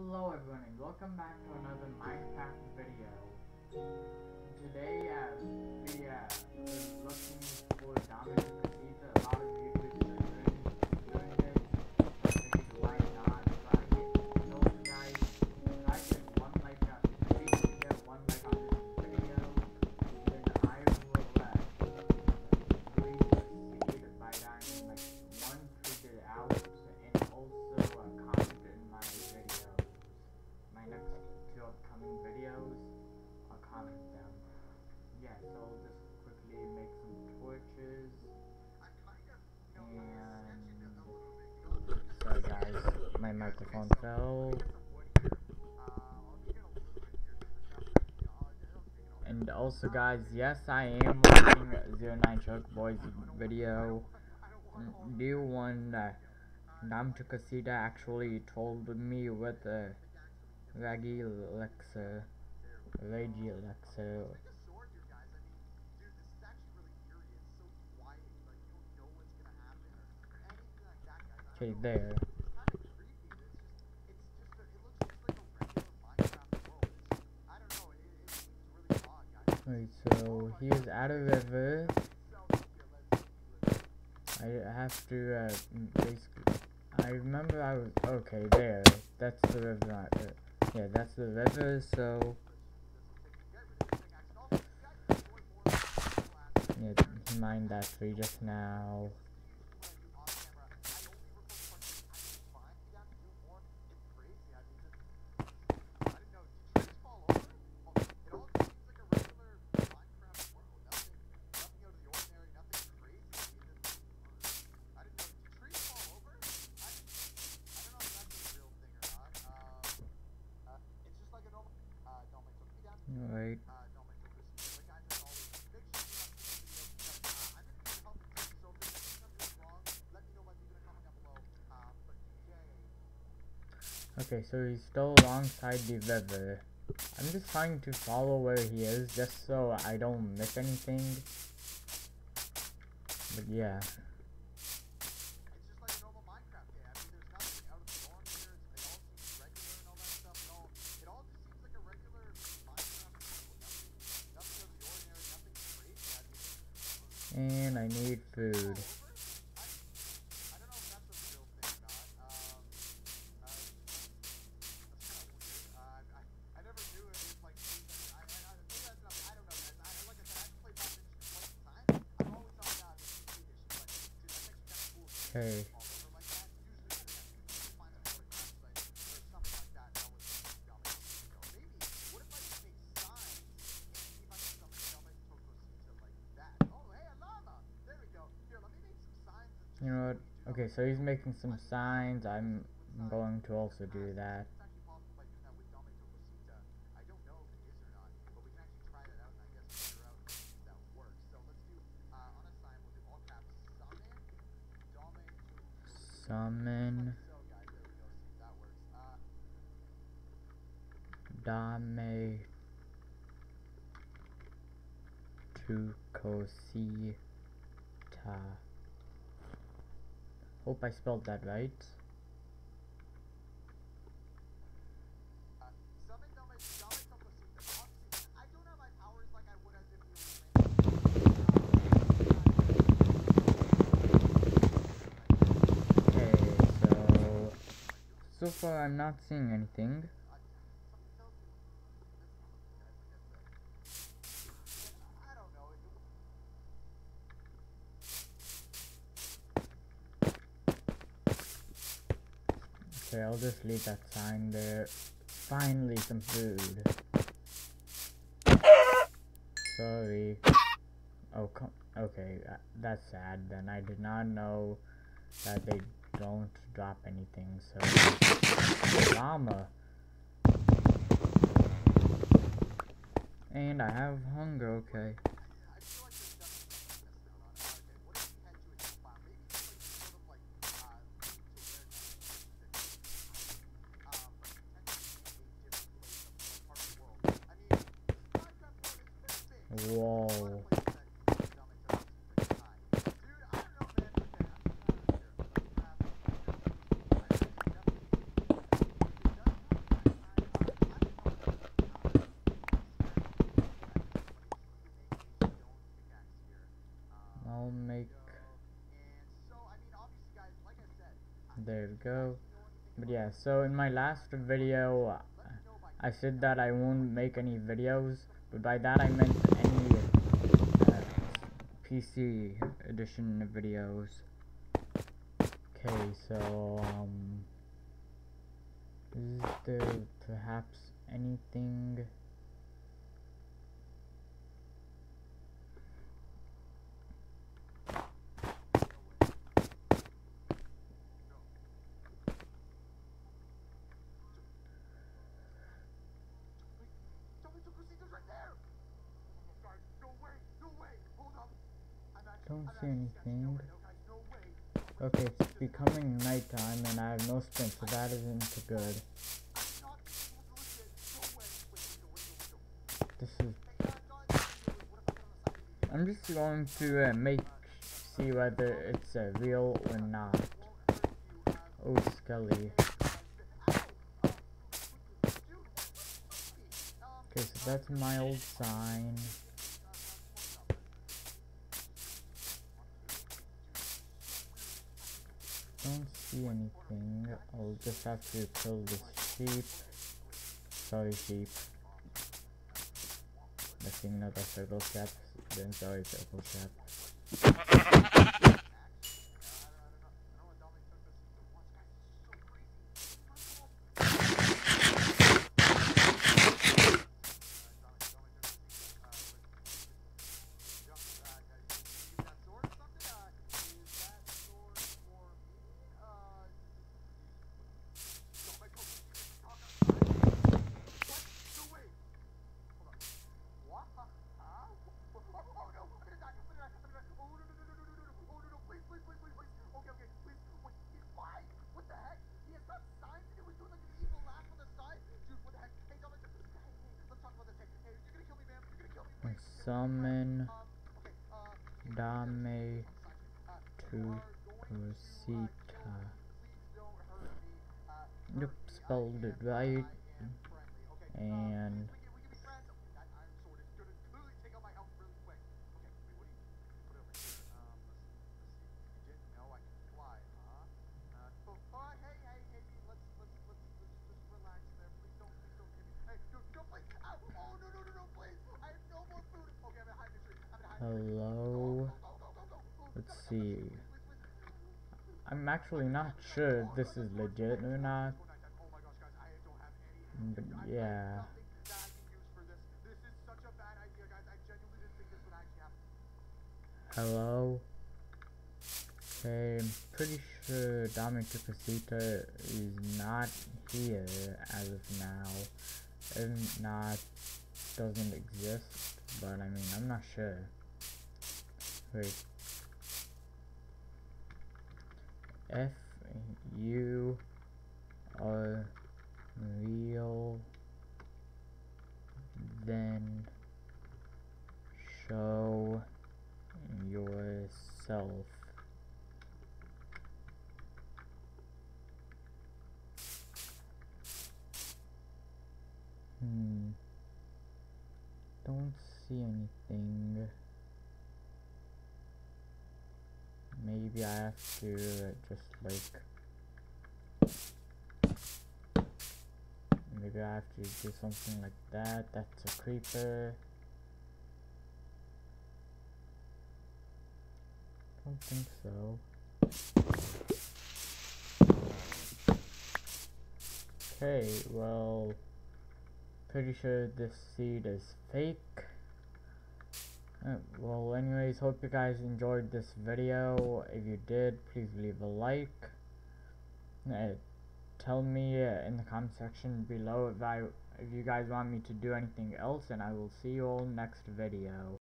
Hello everyone and welcome back to another Minecraft video. Today uh, we uh, we're looking for Dominic so I'll just quickly make some torches. And sorry guys, my microphone fell. And also guys, yes I am watching Zero Nine Choke Boys video. New one uh, Dame Tu Cosita actually told me with the Raggy Lexa Raggy Lexa Okay, there. Wait, so he here's out of river. I have to, uh, basically, I remember I was, okay, there, that's the river, yeah, that's the river, so, yeah, he mined that tree just now, okay, so he's still alongside the river, I'm just trying to follow where he is, just so I don't miss anything, but yeah. And I need food. Okay. You know what? Okay, so he's making some signs. I'm going to also do that. Summon Dame Tu Cosita. Hope I spelled that right. So far I'm not seeing anything. Okay, I'll just leave that sign there. Finally, some food. Sorry. Oh, come. Okay, that, that's sad. Then I did not know that they don't drop anything. So, llama. And I have hunger. Okay. It go. But yeah, so in my last video, I said that I won't make any videos, but by that I meant any uh, PC edition videos. Okay, so, um, is there perhaps anything... Don't see anything. Okay, it's becoming nighttime and I have no strength, so that isn't good. This is... I'm just going to uh, make... see whether it's uh, real or not. Oh, Skelly. Okay, so that's my old sign. Don't see anything. I'll just have to kill this sheep. Sorry sheep. Think another circle cap. Then sorry circle cap. summon Dame Tu Cosita. Yep, spelled it right. And Hello. Let's see. I'm actually not sure if this is legit or not. Mm, but yeah. Hello. Okay, I'm pretty sure Dominic Casita is not here as of now. If not, doesn't exist. But I mean, I'm not sure. Wait. F U are real. Then show yourself. Hmm. Don't see anything maybe I have to just like maybe I have to do something like that. That's a creeper. Don't think so. Okay well pretty sure this seed is fake well anyways hope you guys enjoyed this video. If you did please leave a like. Uh, tell me uh, in the comment section below if I if you guys want me to do anything else and I will see you all next video